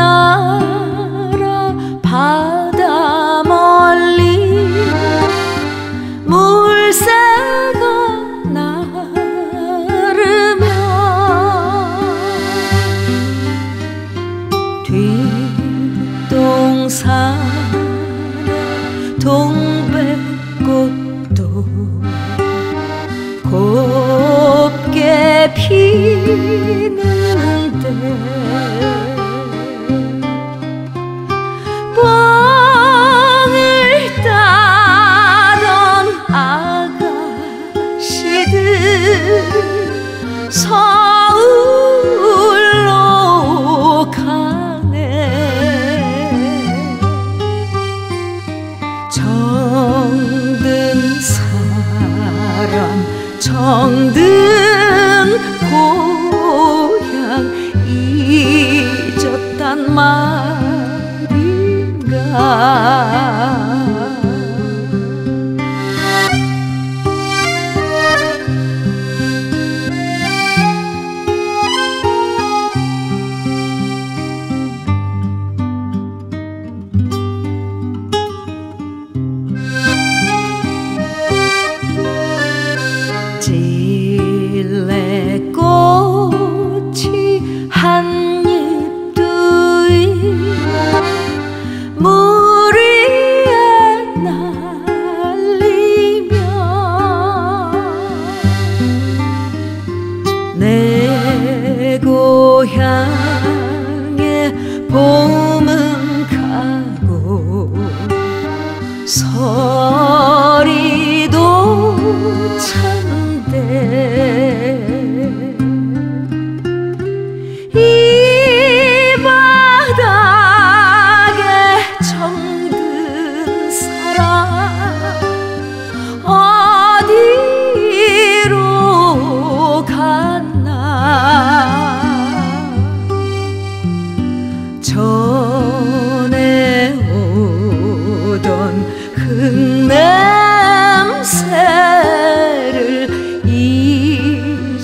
나라 바다 멀리 물새가 나르며 뒷동산에 동 사람 정든 고향 잊었단 말인가 내 고향에 봄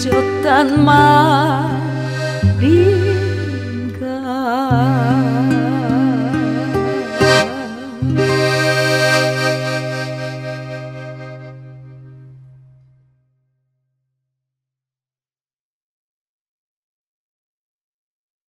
trước tan ma. Đi